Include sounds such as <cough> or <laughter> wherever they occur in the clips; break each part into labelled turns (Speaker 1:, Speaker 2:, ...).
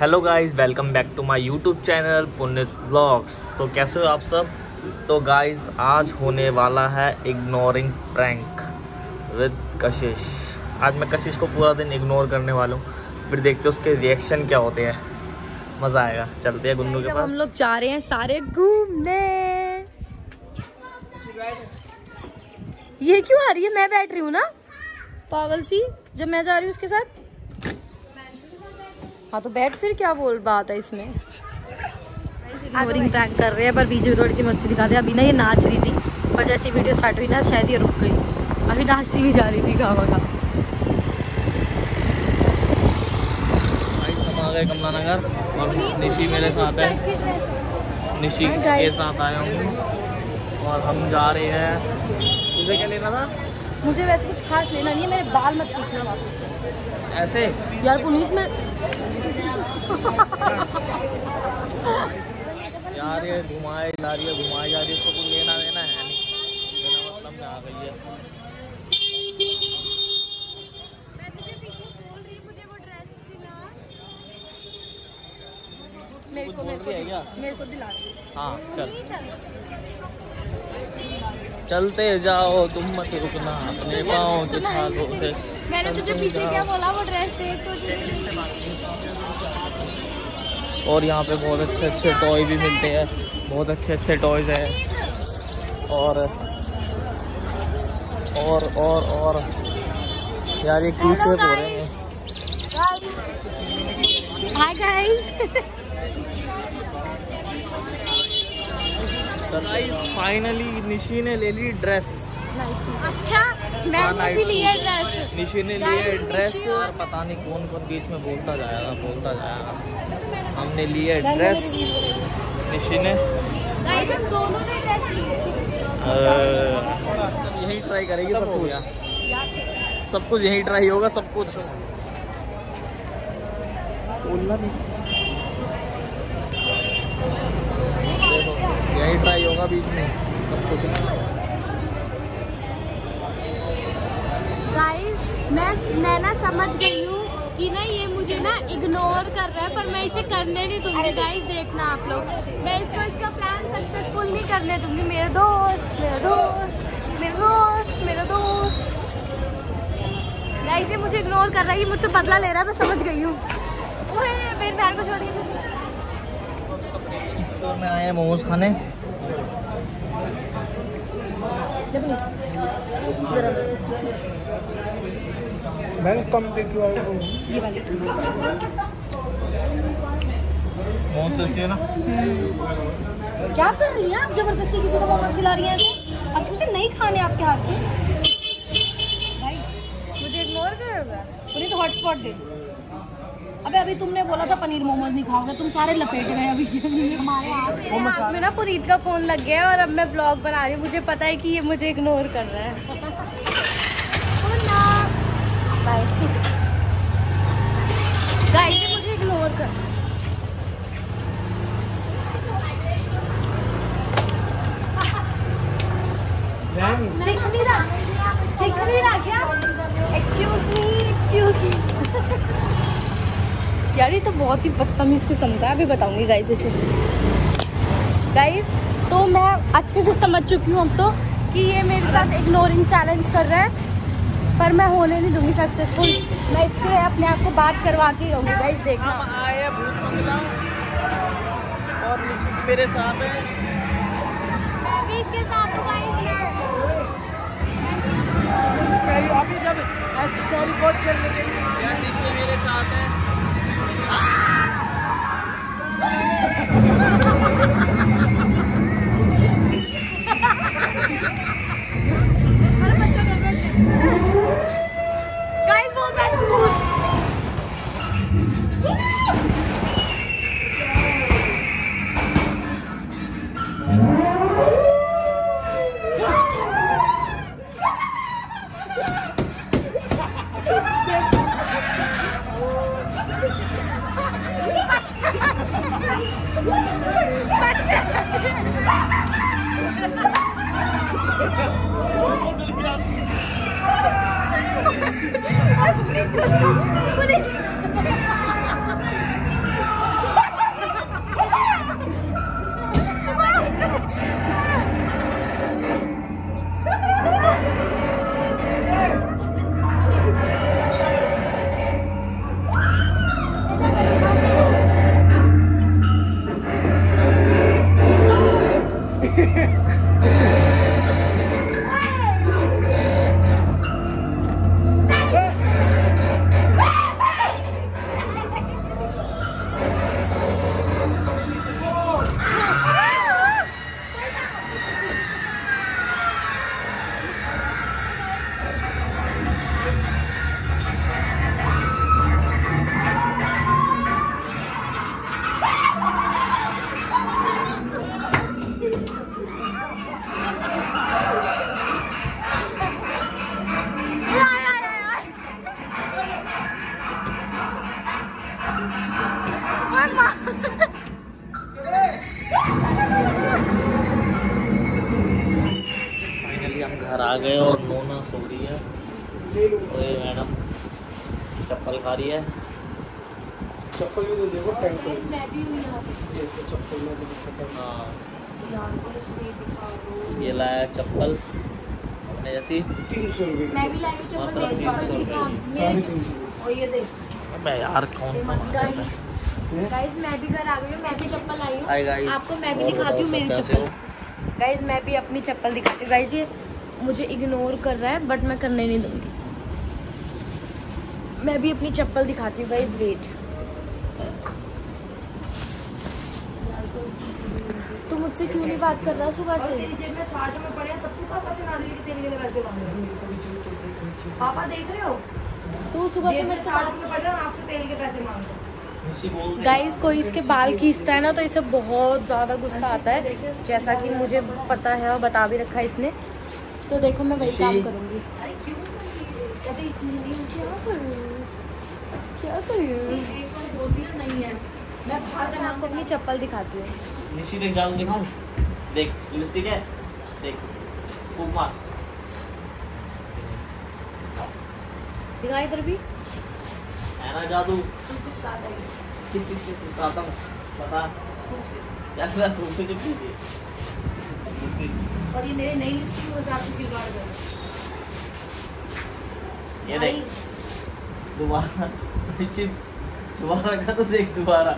Speaker 1: Hello guys welcome back to my YouTube channel Punit vlogs तो कैसे हो आप सब? तो गाइस आज होने वाला है इग्नोरिंग प्रैंक विद कशिश आज मैं कशिश को पूरा दिन इग्नोर करने वाला हूँ। फिर देखते हैं उसके रिएक्शन क्या होते हैं। मज़ा आएगा। चलते हैं गुन्नू के पास
Speaker 2: हम लोग जा रहे हैं सारे घूमने। ये क्यों आ रही है? मैं बैठ रही हूँ ना। पागल सी जब मैं जा रही हूँ उसके साथ। हाँ तो बैठ फिर क्या बोल बात है इसमें? इग्नोरिंग प्रैंक कर रहे हैं पर बीच में थोड़ी सी मस्ती दिखा दे। अभी ना ये नाच रही थी पर जैसे वीडियो स्टार्ट हुई ना शायद ये रुक गई। अभी नाचती भी जा रही थी खावा का।
Speaker 1: गाइस हम आ गए कमला नगर और निशी मेरे साथ है। निशी के साथ आया हूँ। और हम जा रहे हैं। तुझे क्या लेना था?
Speaker 2: मुझे वैसे कुछ खास लेना नहीं है मेरे बाल मत पूछना वापस
Speaker 1: ऐसे?
Speaker 2: यार पुनीत मैं
Speaker 1: यार ये घुमाए जा रही है घुमाए जा रही है इसको कुछ लेना देना है नहीं। मतलब में आ गई है।
Speaker 2: मेरे को मेरे
Speaker 1: बोल रही है क्या?
Speaker 2: को मेरे को दिला। दे
Speaker 1: हाँ चल। चलते जाओ तुम मत रुकना अपने पाँव के छालों से।
Speaker 2: मैंने तुझे पीछे क्या बोला वो ड्रेस देख तो
Speaker 1: और यहाँ पे बहुत अच्छे अच्छे टॉय भी मिलते हैं। बहुत अच्छे अच्छे टॉयज हैं। और और और और। यार ये पीछे हो रहे हैं। <laughs>
Speaker 2: गाइस
Speaker 1: फाइनली निशी ने ले ली ड्रेस
Speaker 2: अच्छा मैंने भी लिया ड्रेस
Speaker 1: निशी ने लिए ड्रेस और पता नहीं कौन कौन बीच में बोलता जाएगा बोलता जाएगा हमने लिए ड्रेस निशी ने?
Speaker 2: गाइस हम दोनों ने ड्रेस
Speaker 1: सब यही ट्राई करेगी सब कुछ। सब कुछ यही ट्राई होगा सब कुछ। बोलना भी देखो यही ट्राई होगा बीच में सब कुछ।
Speaker 2: गाइस मैं मैं ना समझ गई हूँ कि ना ये मुझे ना इग्नोर कर रहा है पर मैं इसे करने नहीं दूँगी। गाइस देखना आप लोग। मैं इसको इसका प्लान सक्सेसफुल नहीं करने दूँगी। मेरे दोस्त मेरा दोस्त मेरा दोस्त मेरा दोस्त। गाइस ये मुझे इग्नोर कर रहा है ये मुझसे बदला ले रहा है मैं समझ गई हूँ। ओए मेरी बहन को छोड़िए।
Speaker 1: मैं आए मोमोज खाने।
Speaker 2: ये वाली।
Speaker 1: है ना
Speaker 2: क्या कर रही हैं आप? ज़बरदस्ती किसी को मोमोज खिला रही हैं ऐसे? अब तुझे नहीं खाने आपके हाथ से। भाई मुझे इग्नोर करोगे पूरी तो हॉटस्पॉट दे। अबे अभी तुमने बोला था पनीर मोमोज नहीं खाओगे तुम सारे लपेट गए अभी। हमारे हाथ में ना पुनीत का फ़ोन लग गया है और अब मैं ब्लॉग बना रही हूँ मुझे पता है कि ये मुझे इग्नोर कर रहा है। <laughs> बाय गाइस ये मुझे इग्नोर कर दिख नहीं रहा दिख नहीं रहा क्या एक्सक्यूज मी एक्सक्यूज मी यार ये तो बहुत ही बदतमीज किस्म का अभी बताऊँगी गाइस इसे। गाइस तो मैं अच्छे से समझ चुकी हूँ अब तो कि ये मेरे साथ इग्नोरिंग चैलेंज कर रहा है पर मैं होने नहीं दूँगी सक्सेसफुल मैं इससे अपने आप को बात करवा के रहूँगी गाइस देखना।
Speaker 1: हम आए भूत बंगला और मेरे साथ है।
Speaker 2: मैं भी इसके साथ हूँ गाइस मैं।
Speaker 3: अभी जब स्टोरी बोर्ड चलने के लिए
Speaker 1: मेरे साथ है। Ha ha ha ha ha!
Speaker 3: Mas o microfone. देखो
Speaker 2: मैं भी हूँ यहाँ पे।
Speaker 3: ये तो चप्पल में हाँ।
Speaker 2: यार ये दिखा दो।
Speaker 1: ये लाया चप्पल अपने जैसी।
Speaker 2: मैं भी लाई चप्पल मेरी चप्पल और ये देख।
Speaker 1: अबे यार कौन
Speaker 2: गाइस मैं भी घर आ गई हूँ मैं भी चप्पल लाई आपको मैं भी दिखाती हूँ मेरी? चप्पल। गाइस मैं भी अपनी चप्पल दिखाती हूँ। गाइस ये मुझे इग्नोर कर रहा है बट मैं करने नहीं दूँगी। मैं भी अपनी चप्पल दिखाती हूँ गाइस वेट तू मुझसे क्यों नहीं बात कर रहा सुबह से?
Speaker 4: जेब में साठ में पड़े तब तू कहाँ पैसे ना दे तेरे लिए पैसे मांग पापा देख रहे हो?
Speaker 2: तू सुबह से मेरे साथ
Speaker 4: में पड़े और आपसे तेल के पैसे मांग रहे
Speaker 1: रही।
Speaker 2: गाइस कोई इसके बाल खींचता है ना तो इसे बहुत ज़्यादा गुस्सा आता है। जैसा कि मुझे पता है और बता भी रखा है इसने। तो देखो मैं वही काम करूँगी।
Speaker 4: अरे क्यों
Speaker 2: करूँ
Speaker 4: नहीं है। मैं
Speaker 2: आपको अपनी चप्पल दिखाती हूँ।
Speaker 1: निशी देख जादू दिखाऊँ? देख लिपस्टिक है। देख फूक मार।
Speaker 2: दिखा इधर भी।
Speaker 1: है ना जादू? किस चीज़ से चिपकाता हूँ? बता
Speaker 4: धूप से।
Speaker 1: क्या कर से चिपकी थी।
Speaker 4: और ये मेरे नई लिपस्टिक को आपको खिलवाड़ दे
Speaker 1: ये देख। दोबारा। <laughs> दोबारा का तो देख दोबारा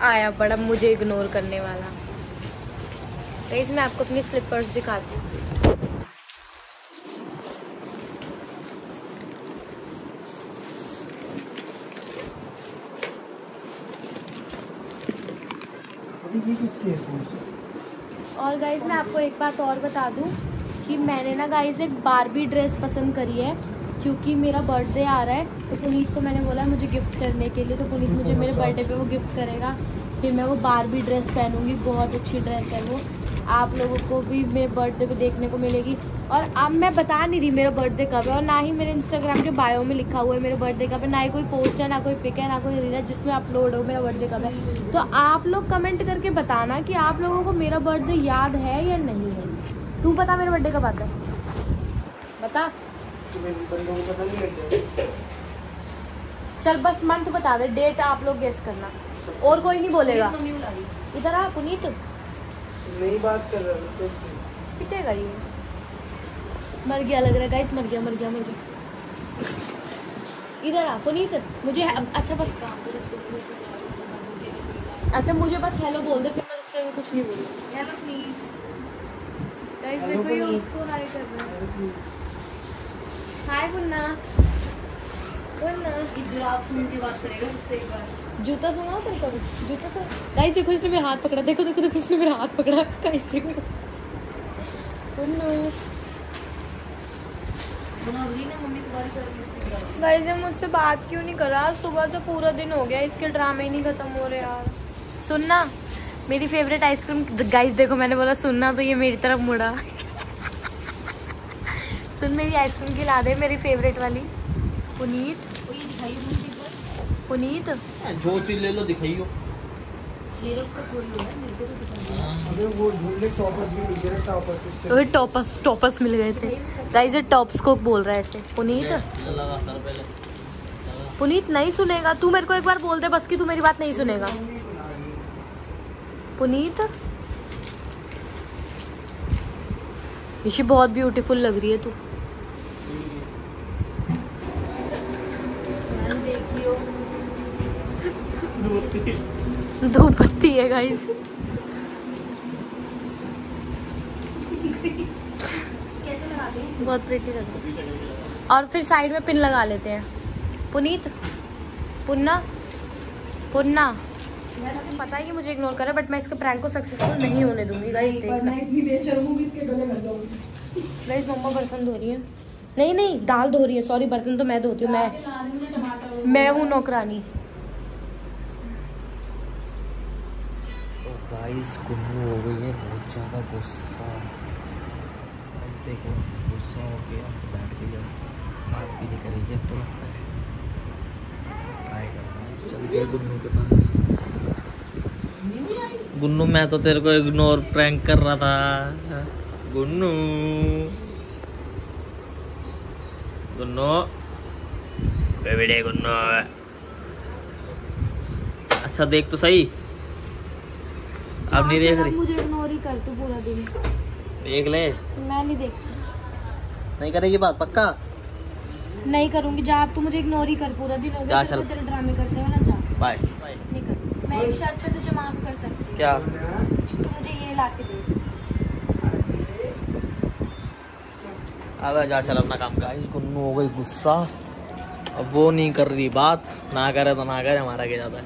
Speaker 2: आया बड़ा मुझे इग्नोर करने वाला। गाइस मैं आपको अपनी स्लीपर्स दिखाती हूँ।
Speaker 3: अभी ये किसकी है
Speaker 2: और गाइज़ मैं आपको एक बात और बता दूँ कि मैंने ना गाइज़ एक बारबी ड्रेस पसंद करी है क्योंकि मेरा बर्थडे आ रहा है तो पुनीत को मैंने बोला मुझे गिफ्ट करने के लिए तो पुनीत मुझे मेरे बर्थडे पे वो गिफ्ट करेगा फिर मैं वो बारबी ड्रेस पहनूँगी बहुत अच्छी ड्रेस है वो। आप लोगों को भी मेरे बर्थडे पे देखने को मिलेगी। और अब मैं बता नहीं रही मेरा बर्थडे कब है और ना ही मेरे इंस्टाग्राम के बायो में लिखा हुआ है मेरे बर्थडे कब है ना ही कोई पोस्ट है ना कोई पिक है ना कोई रील है जिसमें अपलोड हो मेरा बर्थडे कब है। तो आप लोग कमेंट करके बताना कि आप लोगों को मेरा बर्थडे याद है या नहीं है। तू बता मेरा बर्थडे कब आता है। बता। चल बस मंथ बता दे डेट आप लोग गेस करना। और कोई नहीं बोलेगा। इधर आ पुनीत।
Speaker 3: नई बात कर रहा हूँ तो
Speaker 2: पिटेगा ये। मर गया लग रहा है गाइस मर गया मर गया मर गया। इधर आ पुनीत मुझे अच्छा बस। अच्छा मुझे बस हेलो बोल दे फिर मैं उससे कुछ नहीं बोलूँ
Speaker 4: हेलो प्लीज़
Speaker 2: गाइस देखो ये उसको हाय कर रहा है। हाय पुन्ना जूता सुना तेरे को? जूता से गाइस देखो इसने मेरा हाथ पकड़ा देखो देखो देखो इसने मेरा हाथ पकड़ा। गाइस देखो। गाइस ये मुझसे बात क्यों नहीं कर? रहा सुबह से पूरा दिन हो गया इसके ड्रामे ही नहीं खत्म हो रहे यार। सुनना मेरी फेवरेट आइसक्रीम गाइस देखो मैंने बोला सुनना तो ये मेरी तरफ़ मुड़ा। <laughs> सुन मेरी आइसक्रीम खिला दे मेरी फेवरेट वाली। पुनीत।
Speaker 4: ये
Speaker 2: पुनीत
Speaker 1: जो चीज़ ले लो दिखाइयो।
Speaker 4: तो दिखाइए।
Speaker 3: वो ढूंढ ले टॉपर्स भी मिल गए ना टॉपर्स उससे।
Speaker 2: तो टॉपस टॉपस मिल गए थे। गाइस ये टॉप्स को बोल रहा है ऐसे। पुनीत। पुनीत नहीं सुनेगा। तू मेरे को एक बार बोल दे बस कि तू मेरी बात नहीं सुनेगा। पुनीत? ऋषि बहुत ब्यूटीफुल लग रही है तू। दो पत्ती है गाइस
Speaker 4: कैसे लगाते
Speaker 2: बहुत प्रिटी लग रही है। और फिर साइड में पिन लगा लेते हैं। पुनीत? पुन्ना? पुन्ना? पता है कि मुझे इग्नोर करे बट मैं इसके प्रैंक को सक्सेसफुल नहीं होने दूँगी गाइस देखना। गाइस मम्मा बर्तन धो रही है। नहीं नहीं दाल धो रही है सॉरी बर्तन तो मैं धोती हूँ मैं मैं हूँ नौकरानी।
Speaker 1: गाइस गुन्नू हो गई है बहुत ज़्यादा गुस्सा। देखो गुस्सा हो गया ऐसे बैठ गई अब बात भी नहीं करेगी अब तो लगता है। ट्राई करना चल के गुन्नू के पास। गुन्नू मैं तो तेरे को इग्नोर प्रैंक कर रहा था। गुन्नू गुन्नू बेबीडे गुन्नू अच्छा देख तो सही। अब नहीं देख रही।
Speaker 2: मुझे इग्नोर ही कर तू पूरा दिन।
Speaker 1: देख ले।
Speaker 2: मैं नहीं देखती।
Speaker 1: नहीं करेगी बात पक्का?
Speaker 2: नहीं करूँगी जा तू मुझे इग्नोर ही कर पूरा दिन। हो गया तेरे तेरे ड्रामे करते हुए ना जा।
Speaker 1: बाय
Speaker 2: नहीं कर। मैं एक शर्त पे तुझे माफ़ कर सकती हूँ।
Speaker 1: क्या?
Speaker 2: तू मुझे ये ला के दे।
Speaker 1: अब जा चल अपना काम गाइस गुन्नू हो गई गुस्सा। अब वो नहीं कर रही बात। ना करे तो ना करे हमारा क्या जाता है?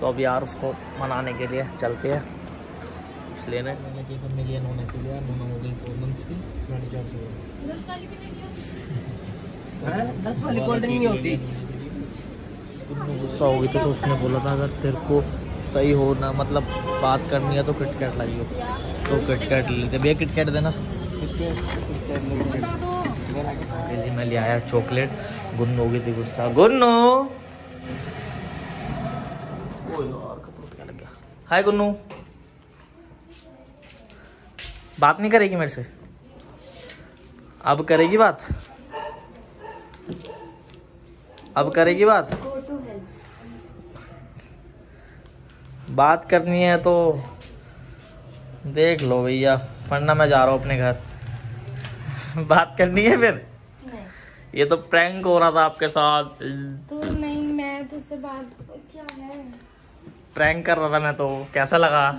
Speaker 1: तो अब यार उसको मनाने के लिए चलते हैं। कुछ लेने हमने लिया? नोना के लिए। नोना हो गई फोर मंथ्स की। साढ़े चार सौ।
Speaker 3: दस वाली कोल्ड नहीं होती।
Speaker 1: गुस्सा हो गई थी तो उसने बोला था अगर तेरे को सही हो ना मतलब बात करनी है तो किटकैट लाइयो तो किटकैट ले लेते भैया किटकैट देना। मैं ले आया चॉकलेट। गुन्नू गई थी गुस्सा। गुन्नू! हाय गुन्नू। बात नहीं करेगी मेरे से? अब करेगी बात? अब करेगी बात? बात करनी है तो देख लो भैया। वरना मैं जा रहा हूँ अपने घर। बात करनी है फिर?
Speaker 2: नहीं।
Speaker 1: ये तो प्रैंक हो रहा था आपके साथ।
Speaker 2: तो नहीं मैं तुझसे बात क्या है?
Speaker 1: प्रैंक कर रहा था मैं तो। कैसा लगा?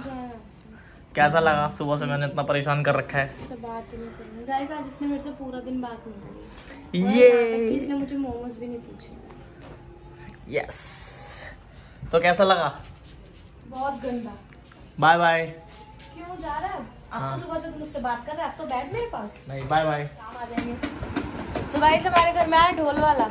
Speaker 1: कैसा लगा? सुबह से मैंने इतना परेशान कर रखा है।
Speaker 2: बात ही नहीं गाइस आज इसने मेरे से पूरा दिन बात नहीं करी।
Speaker 1: ये
Speaker 2: इसने मुझे मोमोज भी नहीं पूछे।
Speaker 1: यस तो कैसा लगा?
Speaker 2: बहुत गंदा।
Speaker 1: बाय बाय
Speaker 2: क्यों जा रहा है?
Speaker 1: हाँ।
Speaker 2: तो सुबह से मुझसे बात कर रहा है तो बैठ मेरे पास।
Speaker 1: नहीं बाय बाय
Speaker 2: काम आ जाएँगे। सो गाइस हमारे घर में आया ढोल वाला।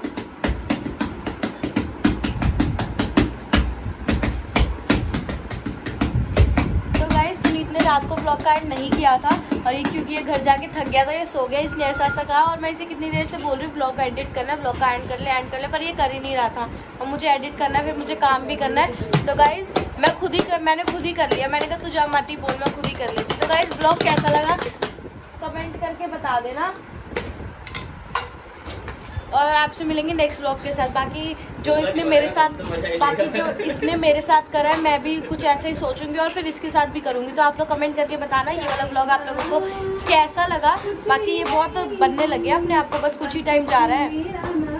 Speaker 2: तो गाइस पुनीत ने रात को ब्लॉग का एड नहीं किया था और ये क्योंकि ये घर जाके थक गया था ये सो गया इसलिए ऐसा ऐसा कहा और मैं इसे कितनी देर से बोल रही हूँ ब्लॉग का एडिट करना है ब्लॉग का एंड कर ले एंड कर ले पर ये कर ही नहीं रहा था। और मुझे एडिट करना है फिर मुझे काम भी करना है। तो गाइज़ मैं खुद ही कर, मैंने खुद ही कर लिया। मैंने कहा, तू जा मत बोल, मैं खुद ही कर लेती तो गाइज़ ब्लॉग कैसा लगा? कमेंट करके बता देना। और आपसे मिलेंगे नेक्स्ट ब्लॉग के साथ। बाकी जो इसने मेरे साथ, बाकी जो इसने मेरे साथ करा है, मैं भी कुछ ऐसे ही सोचूँगी और फिर इसके साथ भी करूँगी। तो आप लोग कमेंट करके बताना ये वाला ब्लॉग आप लोगों को कैसा लगा। बाकी ये बहुत बनने लगे अपने आप को, बस कुछ ही टाइम जा रहा है।